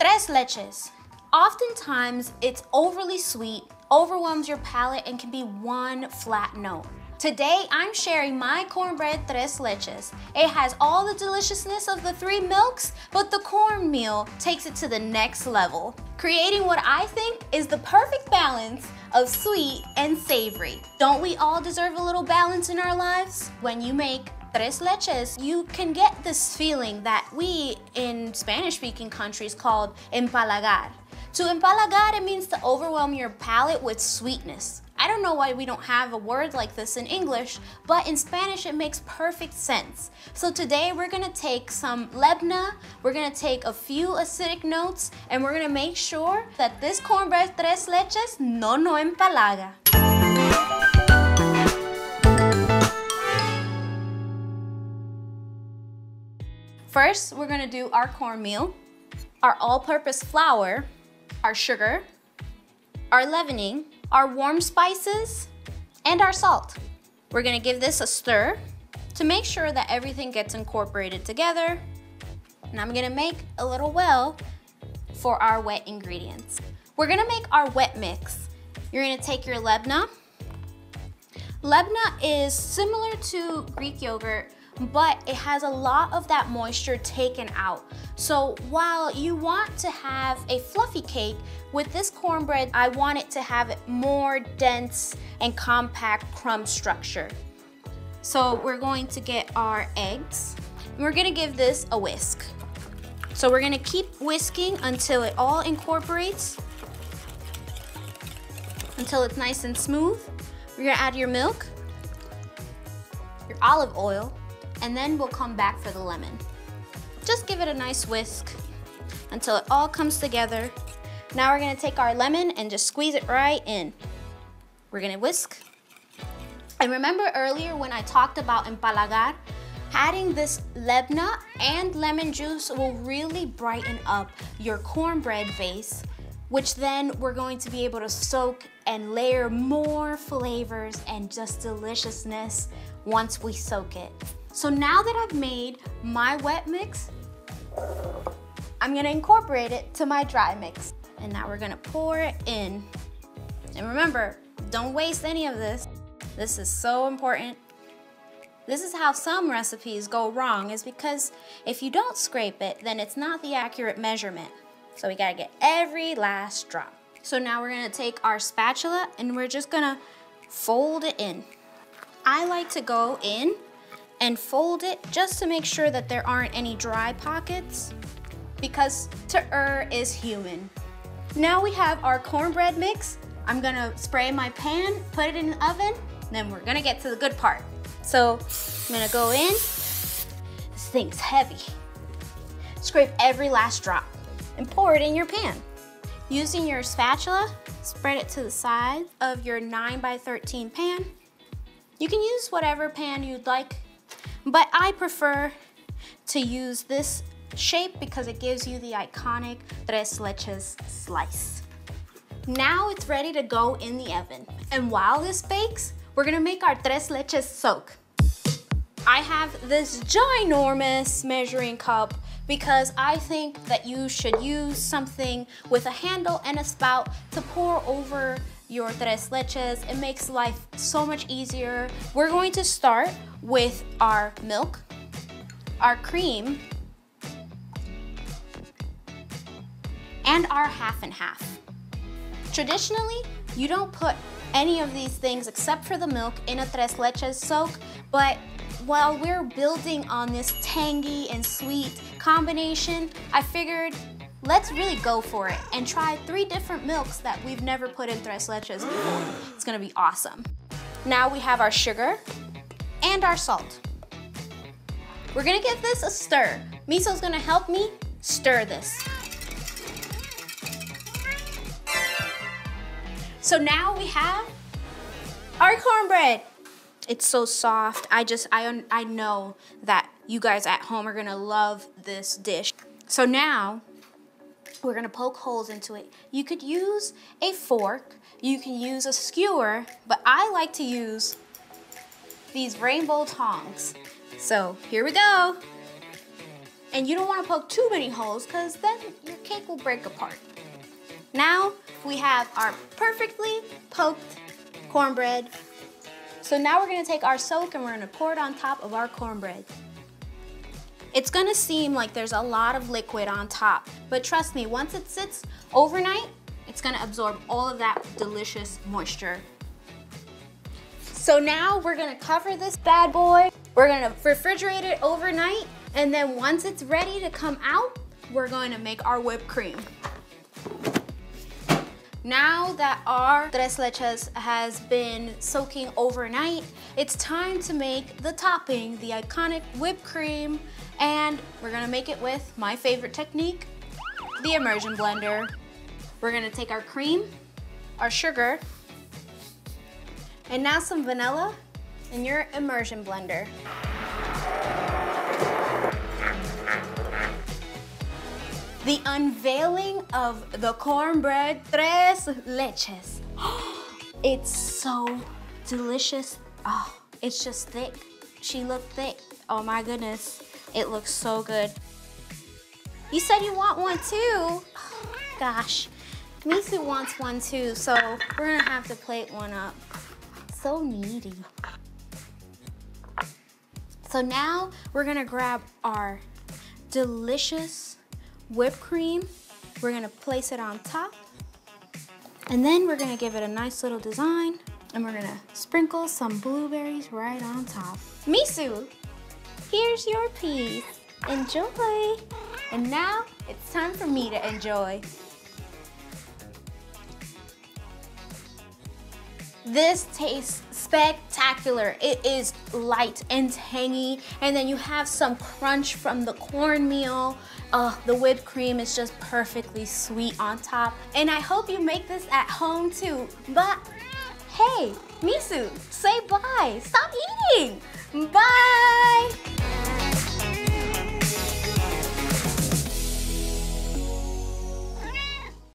Tres leches. Oftentimes, it's overly sweet, overwhelms your palate, and can be one flat note. Today, I'm sharing my cornbread tres leches. It has all the deliciousness of the three milks, but the cornmeal takes it to the next level, creating what I think is the perfect balance of sweet and savory. Don't we all deserve a little balance in our lives? When you make tres leches, you can get this feeling that we in Spanish-speaking countries called empalagar. To empalagar, it means to overwhelm your palate with sweetness. I don't know why we don't have a word like this in English, but in Spanish it makes perfect sense. So today we're gonna take some labneh, we're gonna take a few acidic notes, and we're gonna make sure that this cornbread tres leches no no empalaga. First, we're gonna do our cornmeal, our all-purpose flour, our sugar, our leavening, our warm spices, and our salt. We're gonna give this a stir to make sure that everything gets incorporated together. And I'm gonna make a little well for our wet ingredients. We're gonna make our wet mix. You're gonna take your labneh. Labneh is similar to Greek yogurt, but it has a lot of that moisture taken out. So while you want to have a fluffy cake, with this cornbread, I want it to have more dense and compact crumb structure. So we're going to get our eggs. We're gonna give this a whisk. So we're gonna keep whisking until it all incorporates, until it's nice and smooth. You're gonna add your milk, your olive oil, and then we'll come back for the lemon. Just give it a nice whisk until it all comes together. Now we're gonna take our lemon and just squeeze it right in. We're gonna whisk. And remember earlier when I talked about empalagar, adding this labneh and lemon juice will really brighten up your cornbread base, which then we're going to be able to soak and layer more flavors and just deliciousness once we soak it. So now that I've made my wet mix, I'm gonna incorporate it to my dry mix. And now we're gonna pour it in. And remember, don't waste any of this. This is so important. This is how some recipes go wrong is because if you don't scrape it, then it's not the accurate measurement. So we gotta get every last drop. So now we're gonna take our spatula and we're just gonna fold it in. I like to go in and fold it just to make sure that there aren't any dry pockets because to err is human. Now we have our cornbread mix. I'm gonna spray my pan, put it in the oven, then we're gonna get to the good part. So I'm gonna go in. This thing's heavy. Scrape every last drop and pour it in your pan. Using your spatula, spread it to the side of your 9 by 13 pan. You can use whatever pan you'd like but I prefer to use this shape because it gives you the iconic tres leches slice. Now it's ready to go in the oven. And while this bakes, we're gonna make our tres leches soak. I have this ginormous measuring cup because I think that you should use something with a handle and a spout to pour over your tres leches. It makes life so much easier. We're going to start with our milk, our cream, and our half and half. Traditionally, you don't put any of these things except for the milk in a tres leches soak, but while we're building on this tangy and sweet combination, I figured Let's really go for it and try three different milks that we've never put in tres leches before. It's gonna be awesome. Now we have our sugar and our salt. We're gonna give this a stir. Miso's gonna help me stir this. So now we have our cornbread. It's so soft. I just, I, I know that you guys at home are gonna love this dish. So now we're gonna poke holes into it. You could use a fork, you can use a skewer, but I like to use these rainbow tongs. So here we go. And you don't wanna poke too many holes because then your cake will break apart. Now we have our perfectly poked cornbread. So now we're gonna take our soak and we're gonna pour it on top of our cornbread. It's gonna seem like there's a lot of liquid on top, but trust me, once it sits overnight, it's gonna absorb all of that delicious moisture. So now we're gonna cover this bad boy. We're gonna refrigerate it overnight, and then once it's ready to come out, we're going to make our whipped cream. Now that our tres leches has been soaking overnight, it's time to make the topping, the iconic whipped cream, and we're gonna make it with my favorite technique, the immersion blender. We're gonna take our cream, our sugar, and now some vanilla in your immersion blender. The unveiling of the cornbread tres leches. It's so delicious. Oh, it's just thick. She looked thick. Oh my goodness. It looks so good. You said you want one too. Oh, gosh. Misu wants one too, so we're gonna have to plate one up. So needy. So now we're gonna grab our delicious whipped cream. We're gonna place it on top. And then we're gonna give it a nice little design and we're gonna sprinkle some blueberries right on top. Misu, here's your piece. Enjoy. And now it's time for me to enjoy. This tastes spectacular. It is light and tangy, and then you have some crunch from the cornmeal. Uh, the whipped cream is just perfectly sweet on top. And I hope you make this at home too. But hey, Misu, say bye. Stop eating. Bye.